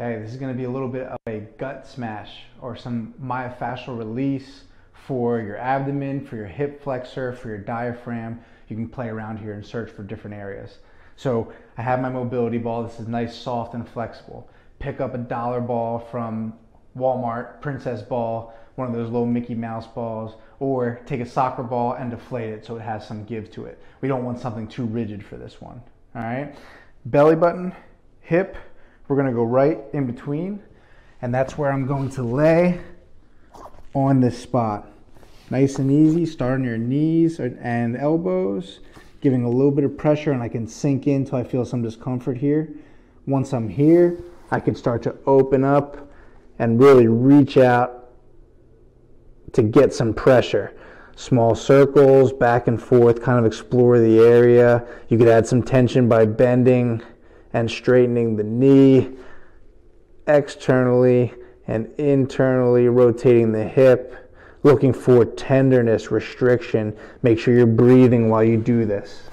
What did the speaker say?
Okay, this is going to be a little bit of a gut smash or some myofascial release for your abdomen, for your hip flexor, for your diaphragm. You can play around here and search for different areas. So I have my mobility ball. This is nice, soft, and flexible. Pick up a dollar ball from Walmart, princess ball, one of those little Mickey Mouse balls, or take a soccer ball and deflate it so it has some give to it. We don't want something too rigid for this one. All right, belly button, hip, we're gonna go right in between, and that's where I'm going to lay on this spot. Nice and easy, start on your knees and elbows, giving a little bit of pressure, and I can sink in until I feel some discomfort here. Once I'm here, I can start to open up and really reach out to get some pressure. Small circles, back and forth, kind of explore the area. You could add some tension by bending and straightening the knee externally and internally, rotating the hip, looking for tenderness, restriction. Make sure you're breathing while you do this.